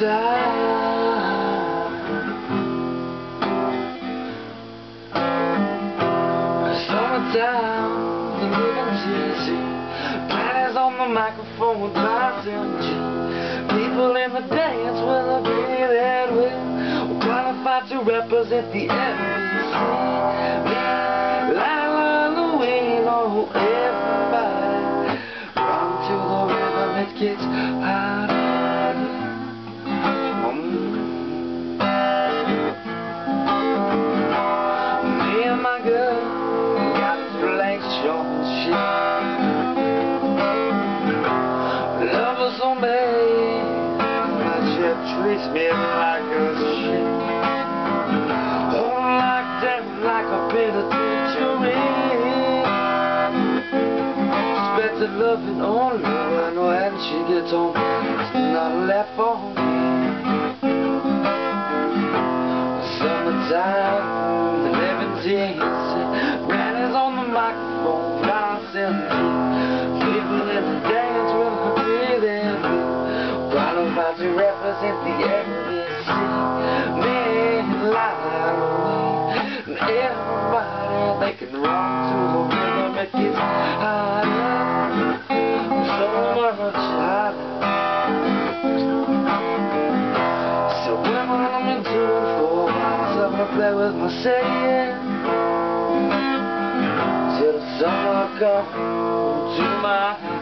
down. I slow down, the room Pies on the microphone with my attention. People in the dance will agree that we're qualified to represent the FCC. Everybody, run to the rhythm, it gets high. Girl got this relationship. Love us so bad, but she treats me like a shit. Hold like that, like a penitentiary. Spent the loving on low, and when she gets home, it's not left for me. Summertime, the living easy. Represent the Lila Louie, and everybody can run to the rhythm. It so much harder. So when I'm it for while, I'm gonna play with my saying Till the summer comes to my